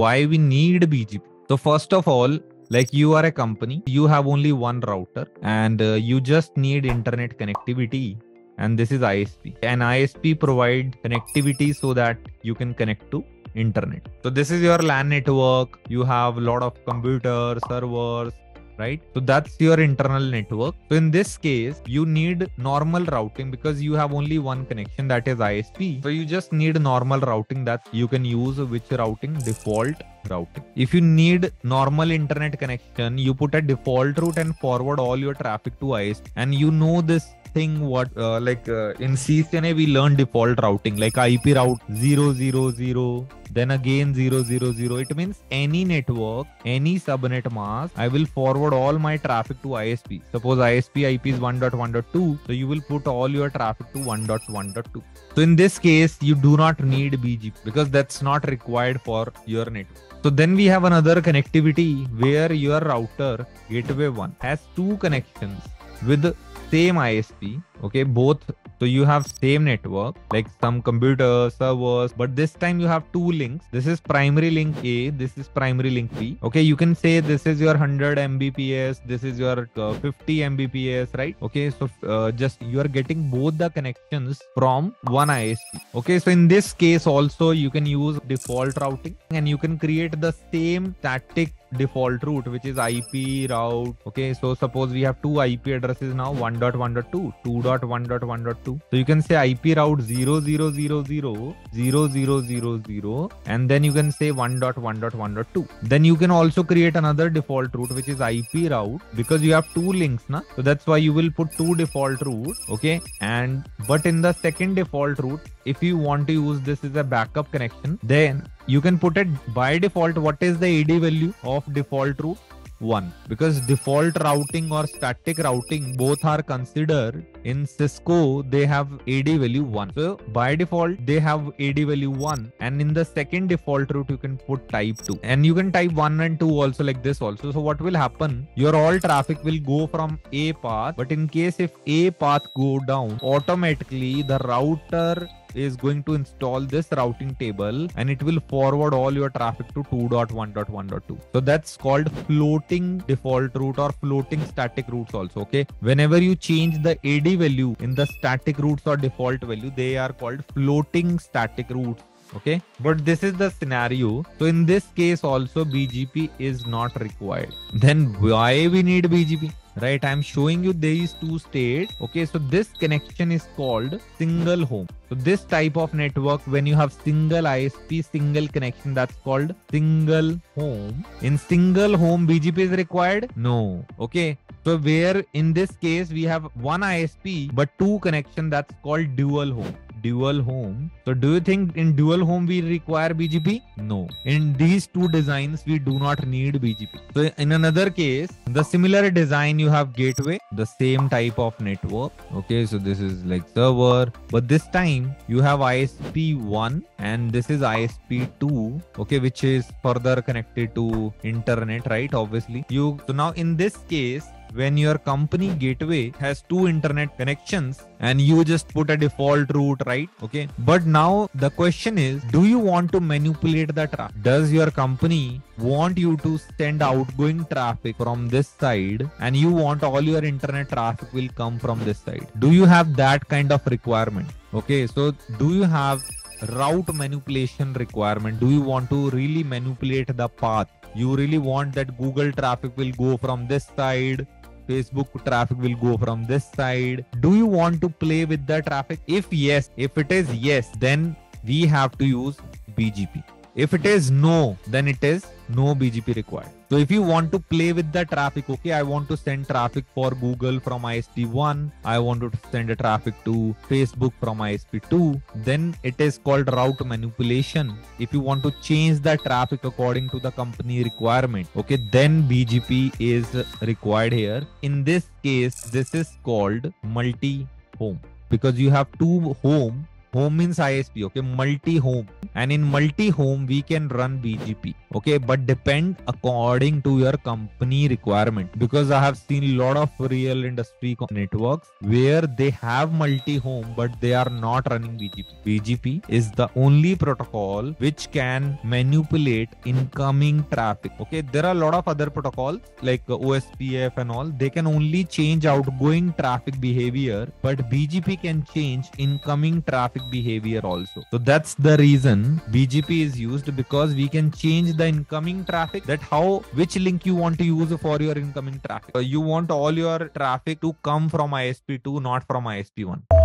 why we need BGP. So first of all, like you are a company, you have only one router and uh, you just need internet connectivity and this is ISP. An ISP provide connectivity so that you can connect to internet. So this is your LAN network. You have a lot of computers, servers, right? So that's your internal network. So in this case, you need normal routing because you have only one connection that is ISP. So you just need normal routing that you can use which routing default routing. If you need normal internet connection, you put a default route and forward all your traffic to ISP. And you know this thing what uh, like uh, in CCNA we learn default routing like IP route 000 then again 000 it means any network any subnet mask I will forward all my traffic to ISP suppose ISP IP is 1.1.2 so you will put all your traffic to 1.1.2 so in this case you do not need BGP because that's not required for your network. So then we have another connectivity where your router gateway 1 has two connections with same ISP. Okay, both so you have same network like some computer servers, but this time you have two links. This is primary link A, this is primary link B. Okay, you can say this is your 100 Mbps, this is your uh, 50 Mbps, right? Okay, so uh, just you are getting both the connections from one ISP. Okay, so in this case also you can use default routing and you can create the same static default route which is ip route. Okay so suppose we have two ip addresses now 1.1.2 2.1.1.2 so you can say ip route 0000 0000 and then you can say 1.1.1.2 then you can also create another default route which is ip route because you have two links na? So that's why you will put two default routes okay? And but in the second default route if you want to use this as a backup connection then you can put it by default what is the ad value of default route? 1 because default routing or static routing both are considered in cisco they have ad value 1 so by default they have ad value 1 and in the second default route you can put type 2 and you can type 1 and 2 also like this also. So what will happen? Your all traffic will go from a path but in case if a path go down automatically the router is going to install this routing table and it will forward all your traffic to 2.1.1.2 so that's called floating default route or floating static routes also okay? Whenever you change the ad value in the static routes or default value they are called floating static routes okay? But this is the scenario. So in this case also bgp is not required. Then why we need bgp right i'm showing you these two states. Okay so this connection is called single home. So this type of network when you have single isp single connection that's called single home. In single home bgp is required? No. Okay so where in this case we have one isp but two connection that's called dual home dual home. So do you think in dual home we require BGP? No. In these two designs, we do not need BGP. So in another case, the similar design you have gateway, the same type of network. Okay, so this is like server, but this time you have ISP1 and this is ISP2, okay, which is further connected to internet, right? Obviously, you so now in this case when your company gateway has two internet connections and you just put a default route right? Okay. But now the question is do you want to manipulate the traffic does your company want you to send outgoing traffic from this side and you want all your internet traffic will come from this side? Do you have that kind of requirement? Okay. So do you have route manipulation requirement? Do you want to really manipulate the path? You really want that google traffic will go from this side Facebook traffic will go from this side. Do you want to play with the traffic? If yes, if it is yes, then we have to use BGP. If it is no, then it is no BGP required. So if you want to play with the traffic, okay, I want to send traffic for Google from ISP1, I want to send a traffic to Facebook from ISP2, then it is called route manipulation. If you want to change the traffic according to the company requirement, okay, then BGP is required here. In this case, this is called multi-home because you have two home home means isp okay? Multi home and in multi home we can run bgp okay? But depend according to your company requirement. Because i have seen a lot of real industry networks where they have multi home but they are not running bgp bgp is the only protocol which can manipulate incoming traffic okay? There are a lot of other protocols like ospf and all. They can only change outgoing traffic behavior but bgp can change incoming traffic behavior also. So that's the reason bgp is used because we can change the incoming traffic that how which link you want to use for your incoming traffic. Uh, you want all your traffic to come from isp2 not from isp1